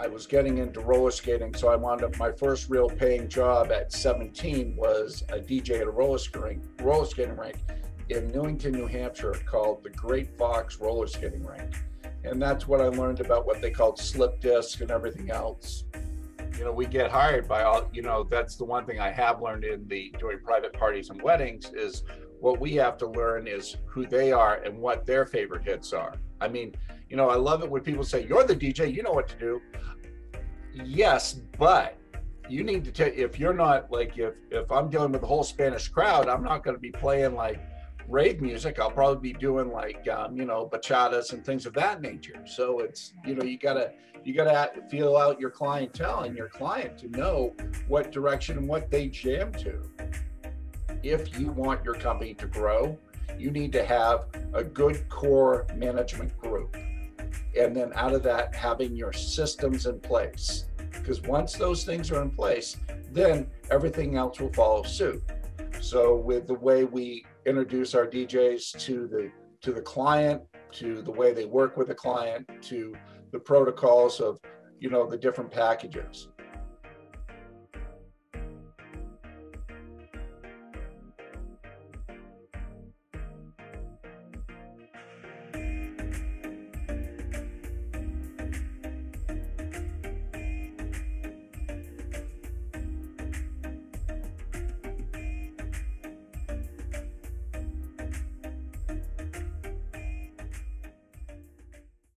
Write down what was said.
I was getting into roller skating, so I wound up my first real paying job at 17 was a DJ at a roller skating roller skating rink in Newington, New Hampshire, called the Great Fox Roller Skating Rink, and that's what I learned about what they called slip disc and everything else. You know, we get hired by all. You know, that's the one thing I have learned in the doing private parties and weddings is what we have to learn is who they are and what their favorite hits are. I mean, you know, I love it when people say, You're the DJ, you know what to do. Yes, but you need to take if you're not like if if I'm dealing with the whole Spanish crowd, I'm not going to be playing like rave music. I'll probably be doing like um, you know bachatas and things of that nature. So it's you know you gotta you gotta feel out your clientele and your client to know what direction and what they jam to if you want your company to grow, you need to have a good core management group. And then out of that, having your systems in place. Because once those things are in place, then everything else will follow suit. So with the way we introduce our DJs to the to the client, to the way they work with the client, to the protocols of you know the different packages